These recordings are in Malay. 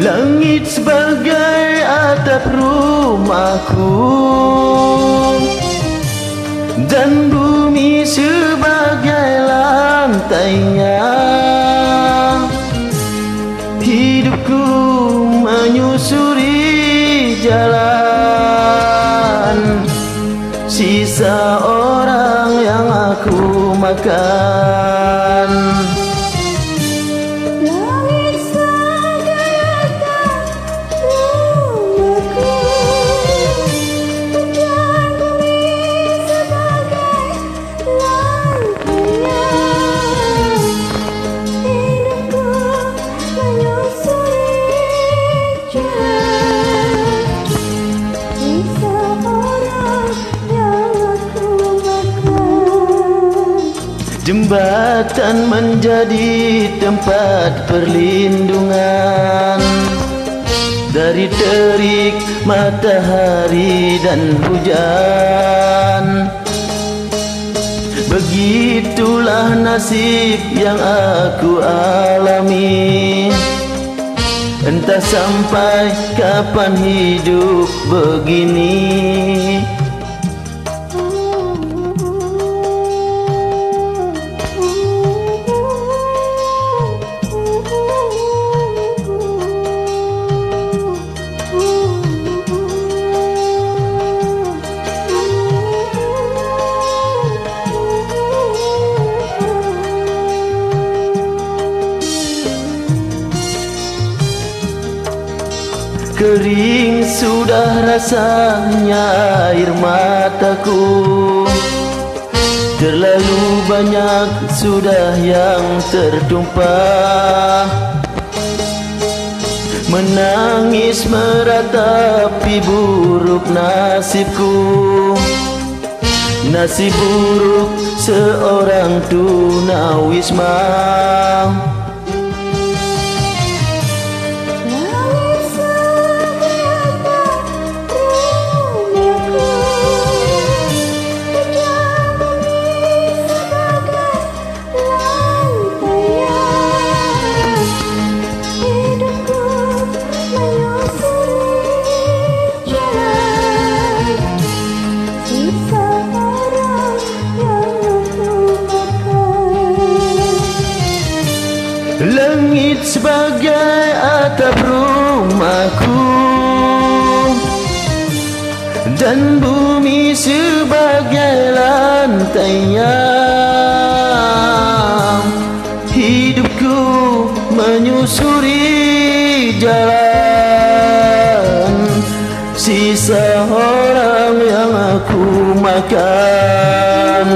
Langit sebagai atap rumahku. Dan bumi sebagai lantainya. Hidupku menyusuri jalan. Sisa orang yang aku makan. Jembatan menjadi tempat perlindungan. Dari terik matahari dan hujan. Begitulah nasib yang aku alami. Entah sampai kapan hidup begini Kering sudah rasanya air mataku. Terlalu banyak sudah yang tertumpah. Menangis meratapi buruk nasibku. Nasib buruk seorang tunawisma Langit sebagai atap rumahku. Dan bumi sebagai lantainya. Hidupku menyusuri jalan. Sisa orang yang aku makan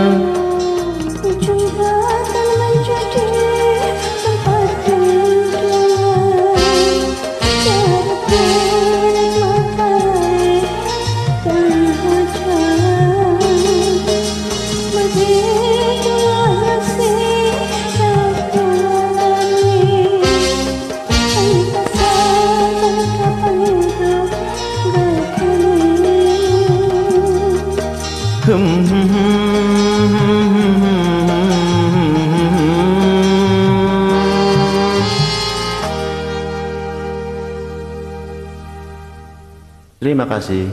Terima kasih.